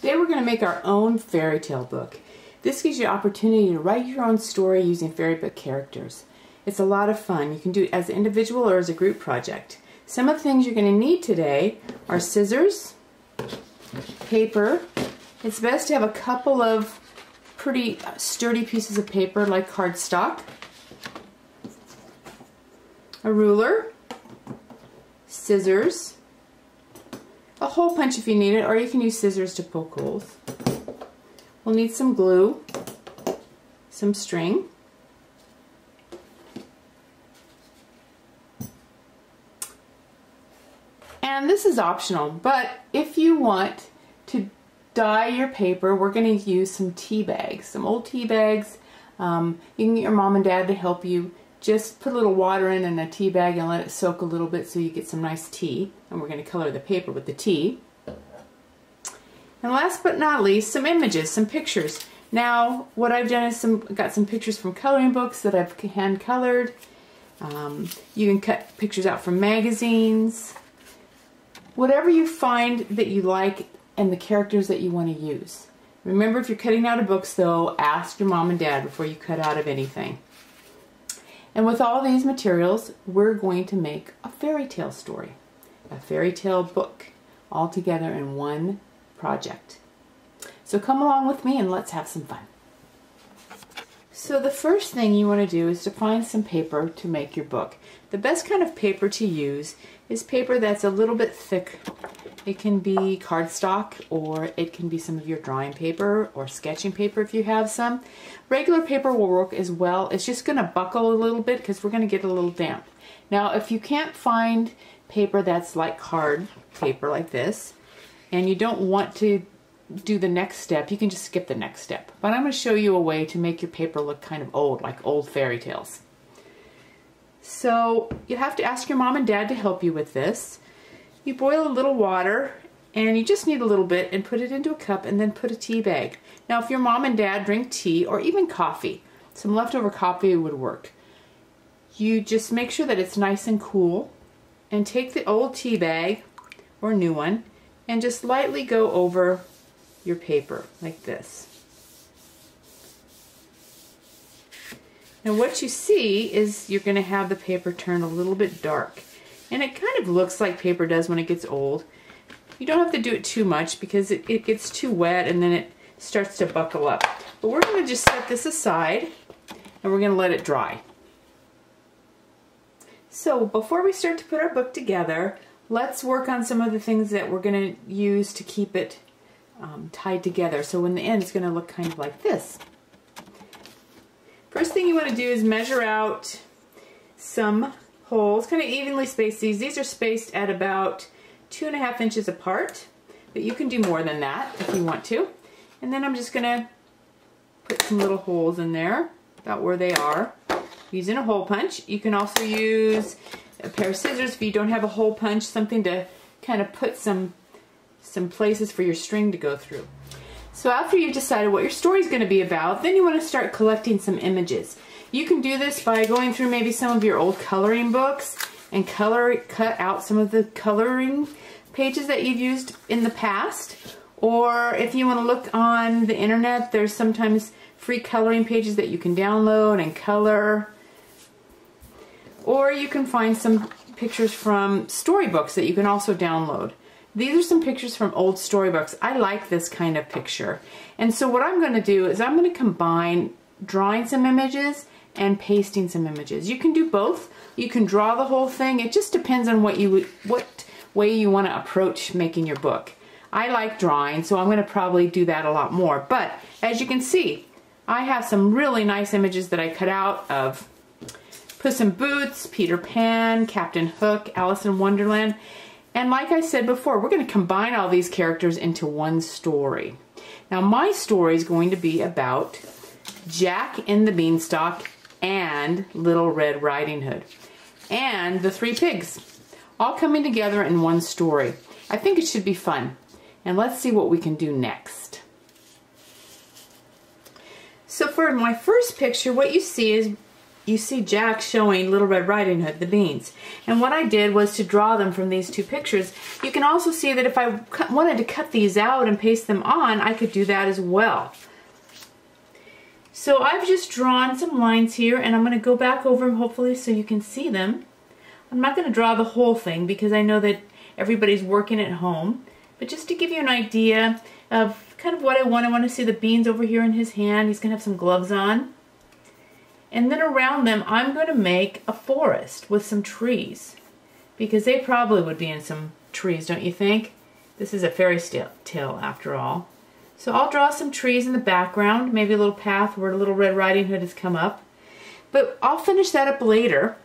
Today we're going to make our own fairy tale book. This gives you opportunity to write your own story using fairy book characters. It's a lot of fun. You can do it as an individual or as a group project. Some of the things you're going to need today are scissors, paper. It's best to have a couple of pretty uh, sturdy pieces of paper like cardstock, a ruler, scissors, a hole punch if you need it, or you can use scissors to poke holes. We'll need some glue, some string, and this is optional, but if you want to dye your paper, we're going to use some tea bags, some old tea bags. Um, you can get your mom and dad to help you just put a little water in in a tea bag and let it soak a little bit so you get some nice tea. And we're going to color the paper with the tea. And last but not least, some images, some pictures. Now, what I've done is some got some pictures from coloring books that I've hand colored. Um, you can cut pictures out from magazines. Whatever you find that you like and the characters that you want to use. Remember, if you're cutting out of books, though, ask your mom and dad before you cut out of anything. And with all these materials, we're going to make a fairy tale story, a fairy tale book, all together in one project. So come along with me and let's have some fun. So the first thing you want to do is to find some paper to make your book. The best kind of paper to use is paper that's a little bit thick. It can be cardstock or it can be some of your drawing paper or sketching paper if you have some. Regular paper will work as well. It's just going to buckle a little bit because we're going to get a little damp. Now if you can't find paper that's like card paper like this and you don't want to do the next step, you can just skip the next step. But I'm going to show you a way to make your paper look kind of old, like old fairy tales. So you have to ask your mom and dad to help you with this. You boil a little water and you just need a little bit and put it into a cup and then put a tea bag. Now if your mom and dad drink tea or even coffee, some leftover coffee would work. You just make sure that it's nice and cool and take the old tea bag or new one and just lightly go over your paper like this. And what you see is you're going to have the paper turn a little bit dark. And it kind of looks like paper does when it gets old. You don't have to do it too much because it, it gets too wet and then it starts to buckle up. But we're going to just set this aside and we're going to let it dry. So before we start to put our book together, let's work on some of the things that we're going to use to keep it um, tied together. So in the end, it's going to look kind of like this. First thing you want to do is measure out some holes, kind of evenly space these. These are spaced at about two and a half inches apart, but you can do more than that if you want to. And then I'm just going to put some little holes in there, about where they are, using a hole punch. You can also use a pair of scissors if you don't have a hole punch, something to kind of put some some places for your string to go through. So after you've decided what your story is going to be about, then you want to start collecting some images. You can do this by going through maybe some of your old coloring books and color cut out some of the coloring pages that you've used in the past. Or if you want to look on the internet, there's sometimes free coloring pages that you can download and color. Or you can find some pictures from storybooks that you can also download. These are some pictures from old storybooks. I like this kind of picture. And so what I'm going to do is I'm going to combine drawing some images and pasting some images. You can do both. You can draw the whole thing. It just depends on what you what way you want to approach making your book. I like drawing, so I'm going to probably do that a lot more. But as you can see, I have some really nice images that I cut out of Puss in Boots, Peter Pan, Captain Hook, Alice in Wonderland. And like I said before, we're going to combine all these characters into one story. Now my story is going to be about Jack and the Beanstalk and Little Red Riding Hood and the three pigs all coming together in one story. I think it should be fun. And let's see what we can do next. So for my first picture, what you see is you see Jack showing Little Red Riding Hood, the beans. And what I did was to draw them from these two pictures. You can also see that if I wanted to cut these out and paste them on, I could do that as well. So I've just drawn some lines here and I'm going to go back over them hopefully so you can see them. I'm not going to draw the whole thing because I know that everybody's working at home. But just to give you an idea of kind of what I want, I want to see the beans over here in his hand. He's going to have some gloves on. And then around them, I'm going to make a forest with some trees. Because they probably would be in some trees, don't you think? This is a fairy tale after all. So I'll draw some trees in the background, maybe a little path where a Little Red Riding Hood has come up. But I'll finish that up later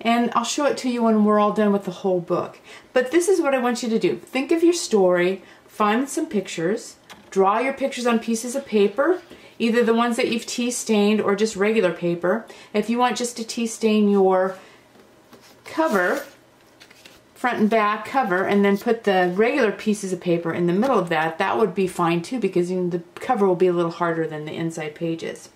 and I'll show it to you when we're all done with the whole book. But this is what I want you to do. Think of your story, find some pictures, draw your pictures on pieces of paper, either the ones that you've tea stained or just regular paper. If you want just to tea stain your cover, front and back cover, and then put the regular pieces of paper in the middle of that, that would be fine too because you know, the cover will be a little harder than the inside pages.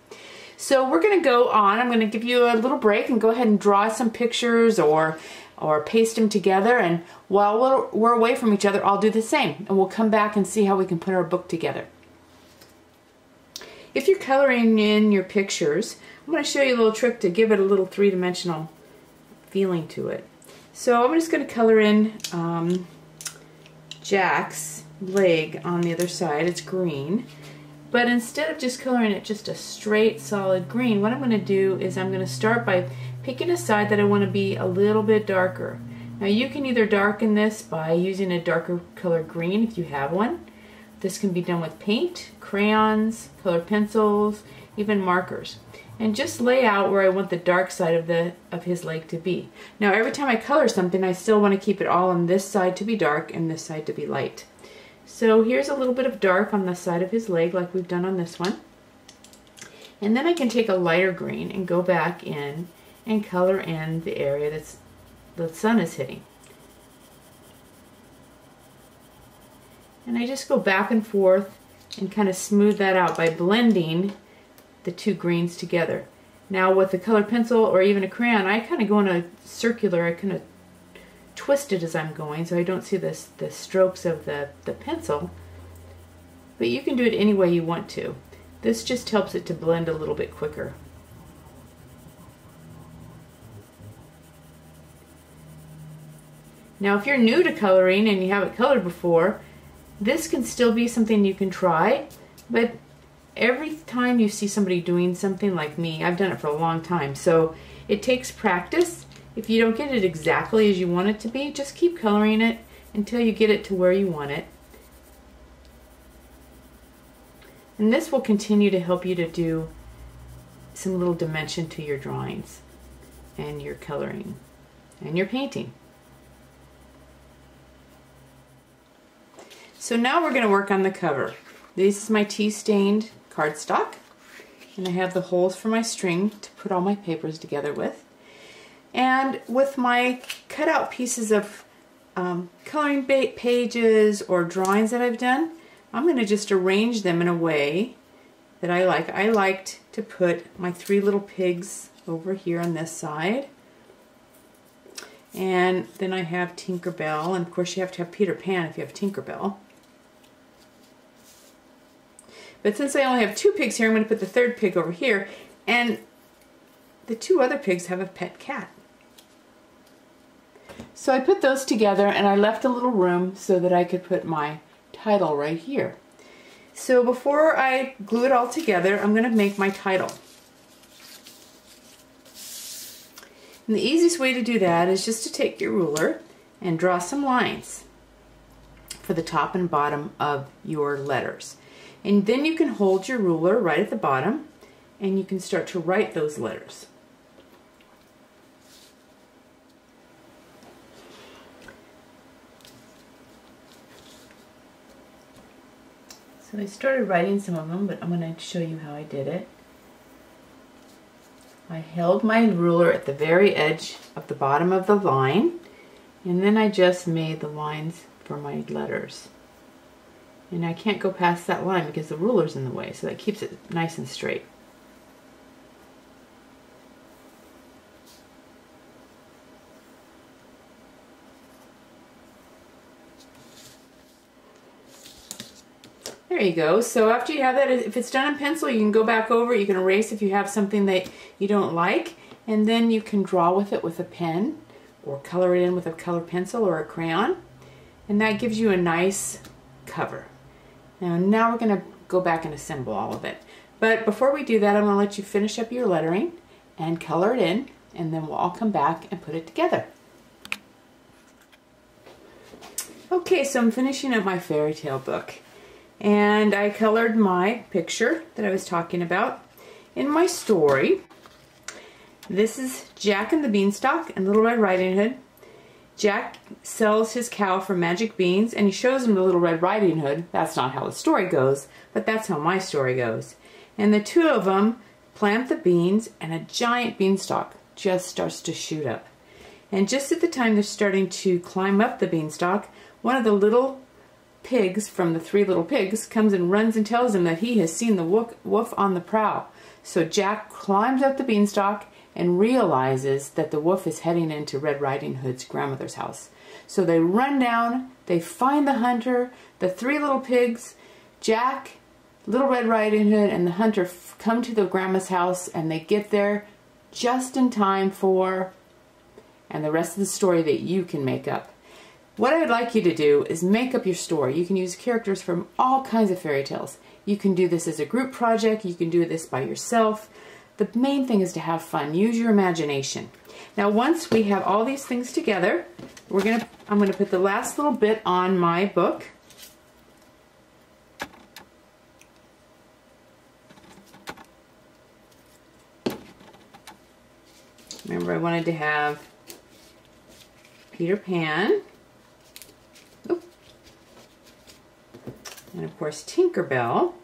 So we're going to go on. I'm going to give you a little break and go ahead and draw some pictures or or paste them together and while we're, we're away from each other I'll do the same and we'll come back and see how we can put our book together. If you're coloring in your pictures I'm going to show you a little trick to give it a little three-dimensional feeling to it. So I'm just going to color in um, Jack's leg on the other side. It's green. But instead of just coloring it just a straight solid green, what I'm going to do is I'm going to start by picking a side that I want to be a little bit darker. Now you can either darken this by using a darker color green if you have one. This can be done with paint, crayons, colored pencils, even markers. And just lay out where I want the dark side of the of his leg to be. Now every time I color something I still want to keep it all on this side to be dark and this side to be light. So here's a little bit of dark on the side of his leg like we've done on this one. And then I can take a lighter green and go back in and color in the area that's the sun is hitting. And I just go back and forth and kind of smooth that out by blending the two greens together. Now with a colored pencil or even a crayon, I kind of go in a circular, I kind of twist it as I'm going so I don't see this, the strokes of the, the pencil. But you can do it any way you want to. This just helps it to blend a little bit quicker. Now if you're new to coloring and you haven't colored before, this can still be something you can try, but every time you see somebody doing something like me, I've done it for a long time, so it takes practice if you don't get it exactly as you want it to be, just keep coloring it until you get it to where you want it. And this will continue to help you to do some little dimension to your drawings and your coloring and your painting. So now we're going to work on the cover. This is my tea stained cardstock and I have the holes for my string to put all my papers together with. And with my cutout pieces of um, coloring pages or drawings that I've done, I'm going to just arrange them in a way that I like. I liked to put my three little pigs over here on this side. And then I have Tinkerbell, and of course you have to have Peter Pan if you have Tinkerbell. But since I only have two pigs here, I'm going to put the third pig over here. And the two other pigs have a pet cat. So I put those together and I left a little room so that I could put my title right here. So before I glue it all together, I'm going to make my title. And the easiest way to do that is just to take your ruler and draw some lines for the top and bottom of your letters. And then you can hold your ruler right at the bottom and you can start to write those letters. So I started writing some of them, but I'm going to show you how I did it. I held my ruler at the very edge of the bottom of the line, and then I just made the lines for my letters. And I can't go past that line because the ruler's in the way, so that keeps it nice and straight. There you go. So after you have that, if it's done in pencil, you can go back over, you can erase if you have something that you don't like, and then you can draw with it with a pen or color it in with a color pencil or a crayon, and that gives you a nice cover. Now, now we're going to go back and assemble all of it. But before we do that, I'm going to let you finish up your lettering and color it in. And then we'll all come back and put it together. Okay, so I'm finishing up my fairy tale book. And I colored my picture that I was talking about in my story. This is Jack and the Beanstalk and Little Red Riding Hood. Jack sells his cow for magic beans and he shows him the Little Red Riding Hood. That's not how the story goes, but that's how my story goes. And the two of them plant the beans and a giant beanstalk just starts to shoot up. And just at the time they're starting to climb up the beanstalk, one of the little pigs from the Three Little Pigs comes and runs and tells him that he has seen the wolf on the prowl. So Jack climbs up the beanstalk and realizes that the wolf is heading into Red Riding Hood's grandmother's house. So they run down, they find the hunter, the three little pigs, Jack, Little Red Riding Hood, and the hunter come to the grandma's house and they get there just in time for, and the rest of the story that you can make up. What I would like you to do is make up your story. You can use characters from all kinds of fairy tales. You can do this as a group project, you can do this by yourself. The main thing is to have fun. Use your imagination. Now once we have all these things together, we're gonna I'm gonna put the last little bit on my book. Remember I wanted to have Peter Pan. And of course Tinkerbell.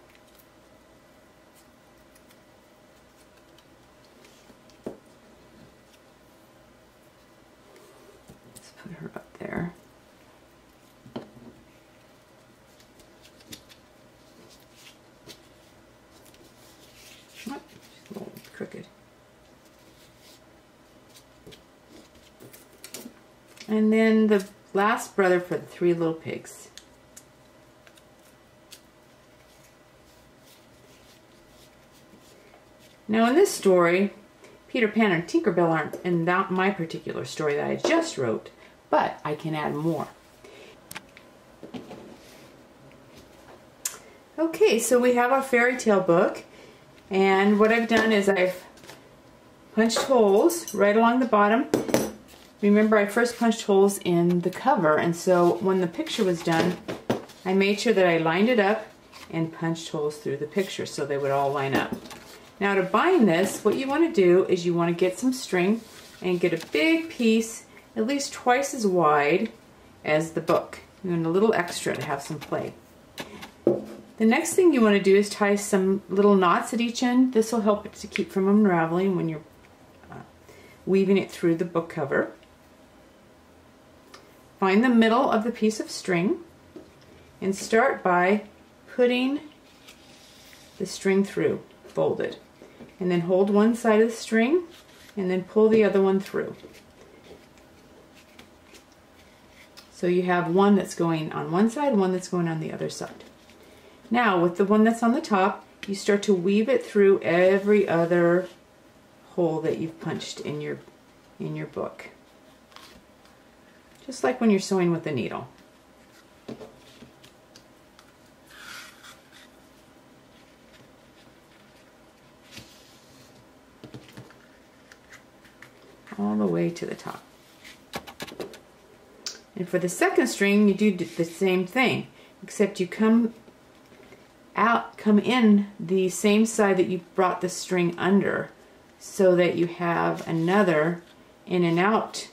And then the last brother for the three little pigs. Now in this story, Peter Pan and Tinkerbell aren't in that my particular story that I just wrote, but I can add more. Okay, so we have our fairy tale book, and what I've done is I've punched holes right along the bottom Remember I first punched holes in the cover and so when the picture was done I made sure that I lined it up and punched holes through the picture so they would all line up. Now to bind this what you want to do is you want to get some string and get a big piece at least twice as wide as the book and a little extra to have some play. The next thing you want to do is tie some little knots at each end. This will help it to keep from unraveling when you're uh, weaving it through the book cover. Find the middle of the piece of string and start by putting the string through, folded. And then hold one side of the string and then pull the other one through. So you have one that's going on one side, one that's going on the other side. Now with the one that's on the top, you start to weave it through every other hole that you've punched in your in your book just like when you're sewing with a needle. all the way to the top. And for the second string, you do the same thing, except you come out, come in the same side that you brought the string under, so that you have another in and out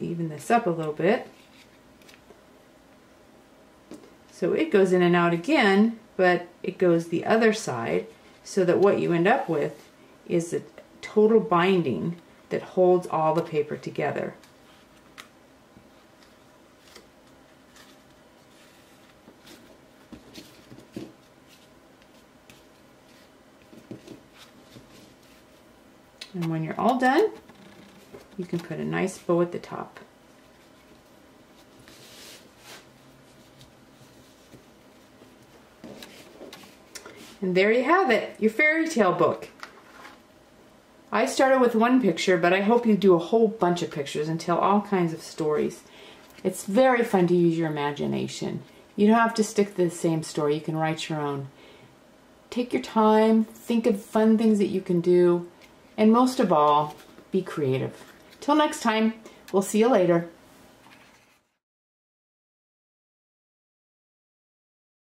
even this up a little bit. So it goes in and out again, but it goes the other side so that what you end up with is a total binding that holds all the paper together. And when you're all done, you can put a nice bow at the top. And there you have it, your fairy tale book. I started with one picture, but I hope you do a whole bunch of pictures and tell all kinds of stories. It's very fun to use your imagination. You don't have to stick to the same story. You can write your own. Take your time, think of fun things that you can do, and most of all, be creative. Till next time, we'll see you later.